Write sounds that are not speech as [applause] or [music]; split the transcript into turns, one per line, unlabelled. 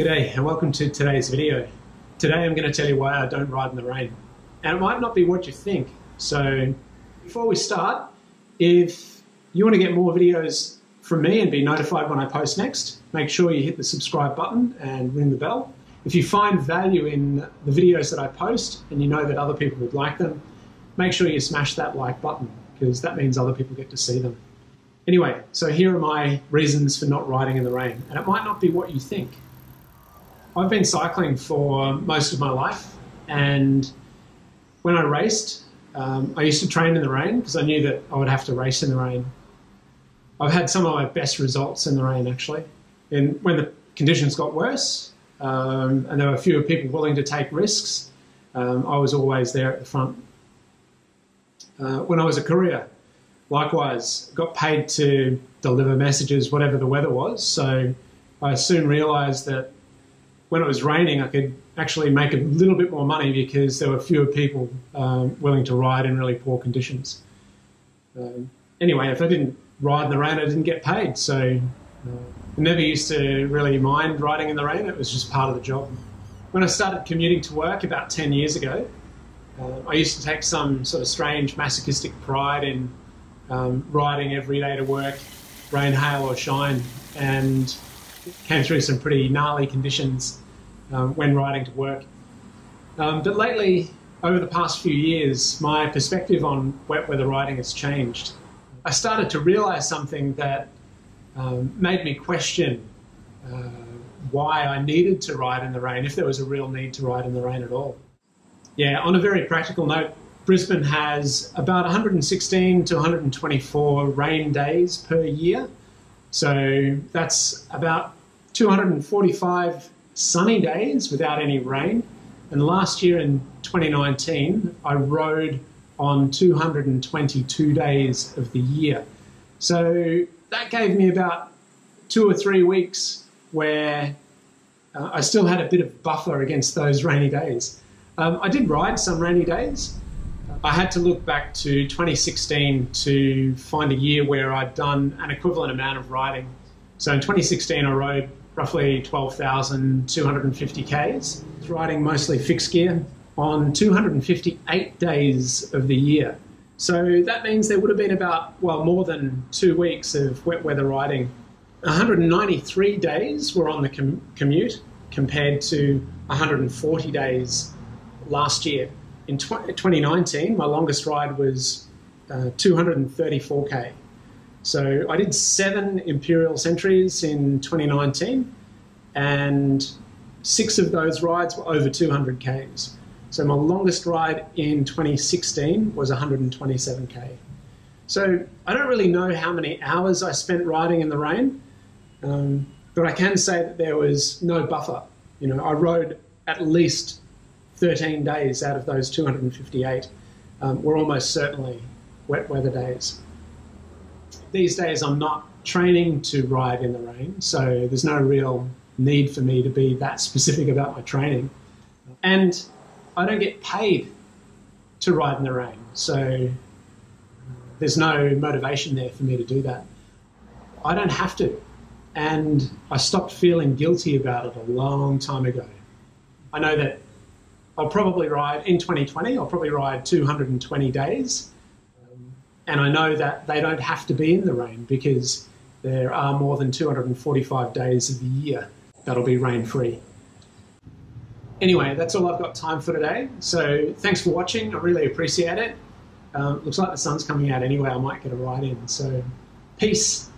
G'day and welcome to today's video. Today I'm going to tell you why I don't ride in the rain. And it might not be what you think. So before we start, if you want to get more videos from me and be notified when I post next, make sure you hit the subscribe button and ring the bell. If you find value in the videos that I post and you know that other people would like them, make sure you smash that like button because that means other people get to see them. Anyway, so here are my reasons for not riding in the rain, and it might not be what you think. I've been cycling for most of my life, and when I raced, um, I used to train in the rain because I knew that I would have to race in the rain. I've had some of my best results in the rain actually. And when the conditions got worse, um, and there were fewer people willing to take risks, um, I was always there at the front. Uh, when I was a courier, likewise, got paid to deliver messages, whatever the weather was. So I soon realised that when it was raining, I could actually make a little bit more money because there were fewer people um, willing to ride in really poor conditions. Um, anyway, if I didn't ride in the rain, I didn't get paid. So uh, I never used to really mind riding in the rain. It was just part of the job. When I started commuting to work about 10 years ago, uh, I used to take some sort of strange masochistic pride in um, riding every day to work, rain, hail, or shine, and came through some pretty gnarly conditions um, when riding to work. Um, but lately, over the past few years, my perspective on wet weather riding has changed. I started to realize something that um, made me question uh, why I needed to ride in the rain, if there was a real need to ride in the rain at all. Yeah, on a very practical note, Brisbane has about 116 to 124 rain days per year. So that's about 245 sunny days without any rain. And last year in 2019, I rode on 222 days of the year. So that gave me about two or three weeks where uh, I still had a bit of buffer against those [laughs] rainy days. Um, I did ride some rainy days. I had to look back to 2016 to find a year where I'd done an equivalent amount of riding. So in 2016, I rode roughly 12,250 Ks, riding mostly fixed gear on 258 days of the year. So that means there would have been about, well, more than two weeks of wet weather riding. 193 days were on the com- commute compared to 140 days last year. In tw- 2019, my longest ride was uh, 234k. So I did seven Imperial Centuries in 2019, and six of those rides were over 200 k's. So my longest ride in 2016 was 127k. So I don't really know how many hours I spent riding in the rain, um, but I can say that there was no buffer. You know, I rode at least 13 days out of those 258 um, were almost certainly wet weather days these days I'm not training to ride in the rain, so there's no real need for me to be that [laughs] specific about my training. And I don't get paid to ride in the rain, so uh, there's no motivation there for me to do that. I don't have to. And I stopped feeling guilty about it a long time ago. I know that I'll probably ride in 2020, I'll probably ride 220 days and I know that they don't have to be in the rain because there are more than 245 days of the year that'll be rain free. Anyway, that's all I've got time for today. So thanks for watching. I really appreciate it. Um, looks like the sun's coming out anyway. I might get a ride in. So peace.